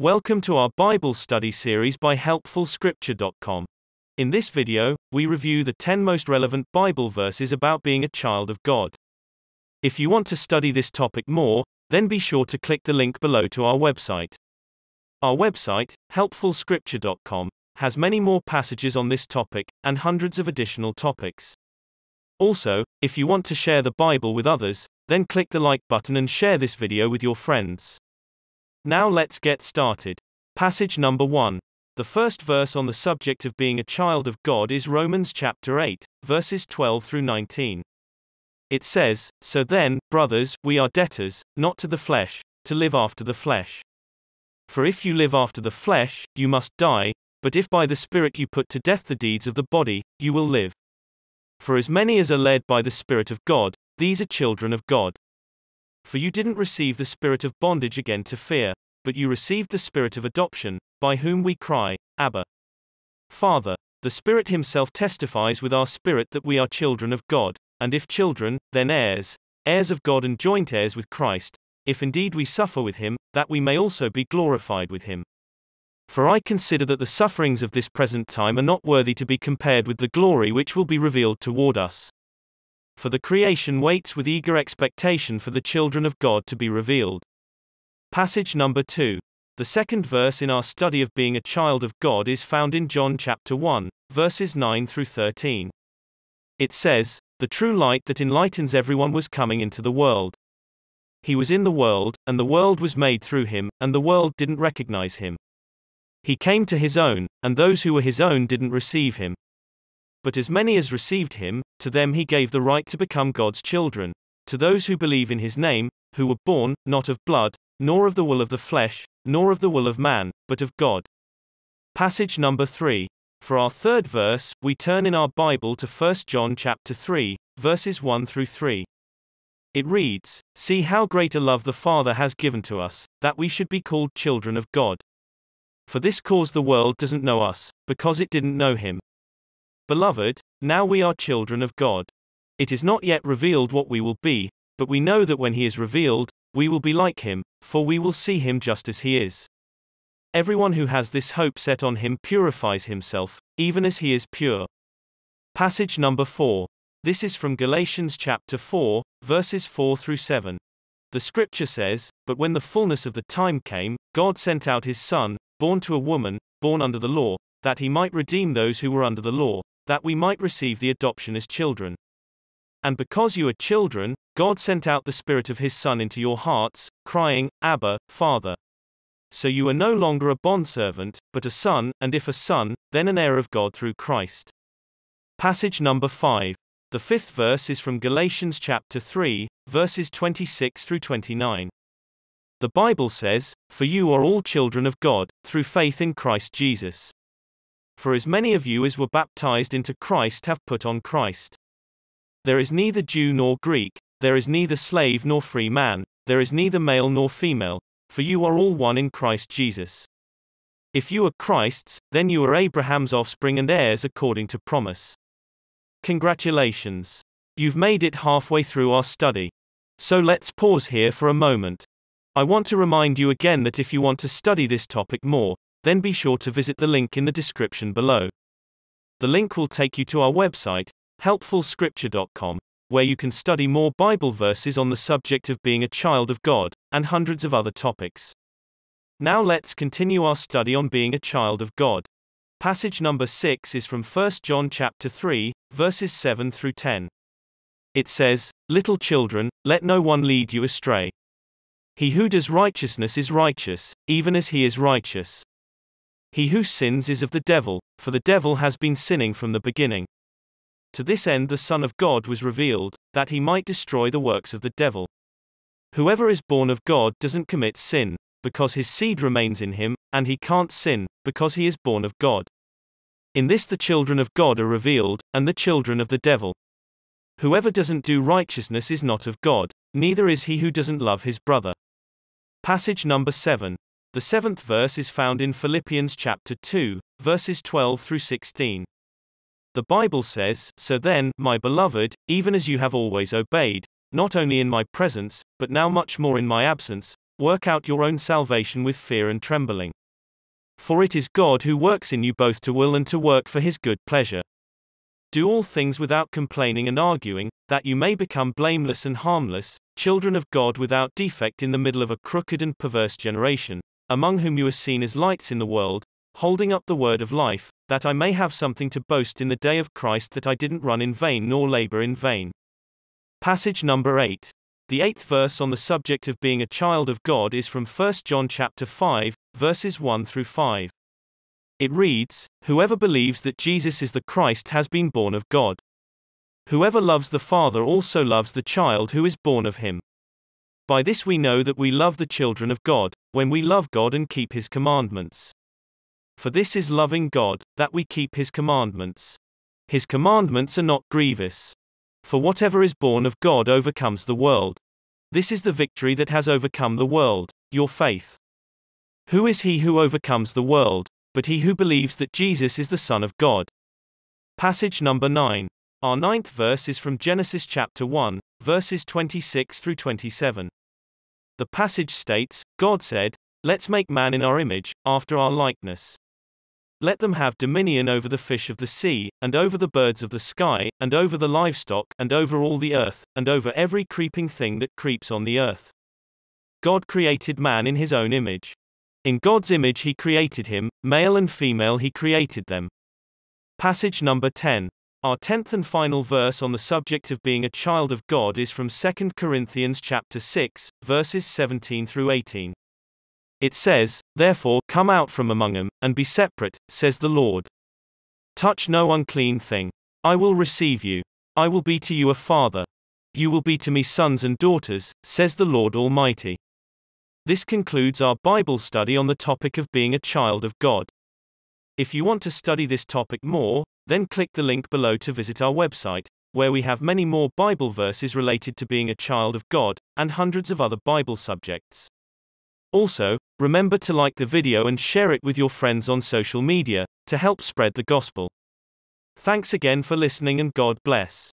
Welcome to our Bible study series by HelpfulScripture.com. In this video, we review the 10 most relevant Bible verses about being a child of God. If you want to study this topic more, then be sure to click the link below to our website. Our website, HelpfulScripture.com, has many more passages on this topic, and hundreds of additional topics. Also, if you want to share the Bible with others, then click the like button and share this video with your friends. Now let's get started. Passage number 1. The first verse on the subject of being a child of God is Romans chapter 8, verses 12 through 19. It says, So then, brothers, we are debtors, not to the flesh, to live after the flesh. For if you live after the flesh, you must die, but if by the Spirit you put to death the deeds of the body, you will live. For as many as are led by the Spirit of God, these are children of God. For you didn't receive the spirit of bondage again to fear, but you received the spirit of adoption, by whom we cry, Abba. Father. The Spirit Himself testifies with our spirit that we are children of God, and if children, then heirs, heirs of God and joint heirs with Christ, if indeed we suffer with Him, that we may also be glorified with Him. For I consider that the sufferings of this present time are not worthy to be compared with the glory which will be revealed toward us. For the creation waits with eager expectation for the children of God to be revealed. Passage number 2. The second verse in our study of being a child of God is found in John chapter 1, verses 9 through 13. It says, The true light that enlightens everyone was coming into the world. He was in the world, and the world was made through him, and the world didn't recognize him. He came to his own, and those who were his own didn't receive him. But as many as received him, to them he gave the right to become God's children, to those who believe in his name, who were born, not of blood, nor of the will of the flesh, nor of the will of man, but of God. Passage number 3. For our third verse, we turn in our Bible to 1 John chapter 3, verses 1 through 3. It reads, See how great a love the Father has given to us, that we should be called children of God. For this cause the world doesn't know us, because it didn't know him. Beloved, now we are children of God. It is not yet revealed what we will be, but we know that when he is revealed, we will be like him, for we will see him just as he is. Everyone who has this hope set on him purifies himself, even as he is pure. Passage number 4. This is from Galatians chapter 4, verses 4 through 7. The scripture says, But when the fullness of the time came, God sent out his Son, born to a woman, born under the law, that he might redeem those who were under the law, that we might receive the adoption as children. And because you are children, God sent out the Spirit of His Son into your hearts, crying, Abba, Father. So you are no longer a bondservant, but a son, and if a son, then an heir of God through Christ. Passage number 5. The fifth verse is from Galatians chapter 3, verses 26 through 29. The Bible says, For you are all children of God, through faith in Christ Jesus. For as many of you as were baptized into Christ have put on Christ. There is neither Jew nor Greek, there is neither slave nor free man, there is neither male nor female, for you are all one in Christ Jesus. If you are Christ's, then you are Abraham's offspring and heirs according to promise. Congratulations. You've made it halfway through our study. So let's pause here for a moment. I want to remind you again that if you want to study this topic more, then be sure to visit the link in the description below. The link will take you to our website, helpfulscripture.com, where you can study more Bible verses on the subject of being a child of God, and hundreds of other topics. Now let's continue our study on being a child of God. Passage number 6 is from 1 John chapter 3, verses 7 through 10. It says, Little children, let no one lead you astray. He who does righteousness is righteous, even as he is righteous. He who sins is of the devil, for the devil has been sinning from the beginning. To this end the Son of God was revealed, that he might destroy the works of the devil. Whoever is born of God doesn't commit sin, because his seed remains in him, and he can't sin, because he is born of God. In this the children of God are revealed, and the children of the devil. Whoever doesn't do righteousness is not of God, neither is he who doesn't love his brother. Passage number 7. The seventh verse is found in Philippians chapter 2, verses 12 through 16. The Bible says, So then, my beloved, even as you have always obeyed, not only in my presence, but now much more in my absence, work out your own salvation with fear and trembling. For it is God who works in you both to will and to work for his good pleasure. Do all things without complaining and arguing, that you may become blameless and harmless, children of God without defect in the middle of a crooked and perverse generation, among whom you are seen as lights in the world, holding up the word of life, that I may have something to boast in the day of Christ that I didn't run in vain nor labor in vain. Passage number 8. The eighth verse on the subject of being a child of God is from 1 John chapter 5, verses 1 through 5. It reads, Whoever believes that Jesus is the Christ has been born of God. Whoever loves the Father also loves the child who is born of him. By this we know that we love the children of God, when we love God and keep his commandments. For this is loving God, that we keep his commandments. His commandments are not grievous. For whatever is born of God overcomes the world. This is the victory that has overcome the world, your faith. Who is he who overcomes the world, but he who believes that Jesus is the Son of God? Passage number 9. Our ninth verse is from Genesis chapter 1, verses 26 through 27. The passage states God said, Let's make man in our image, after our likeness. Let them have dominion over the fish of the sea, and over the birds of the sky, and over the livestock, and over all the earth, and over every creeping thing that creeps on the earth. God created man in his own image. In God's image he created him, male and female he created them. Passage number 10. Our tenth and final verse on the subject of being a child of God is from 2 Corinthians chapter 6, verses 17 through 18. It says, Therefore, come out from among them, and be separate, says the Lord. Touch no unclean thing. I will receive you. I will be to you a father. You will be to me sons and daughters, says the Lord Almighty. This concludes our Bible study on the topic of being a child of God. If you want to study this topic more, then click the link below to visit our website, where we have many more Bible verses related to being a child of God, and hundreds of other Bible subjects. Also, remember to like the video and share it with your friends on social media, to help spread the gospel. Thanks again for listening and God bless.